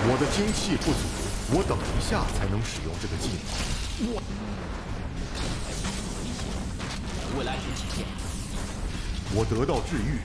我的精气不足，我等一下才能使用这个技能。我，未来之剑。我得到治愈。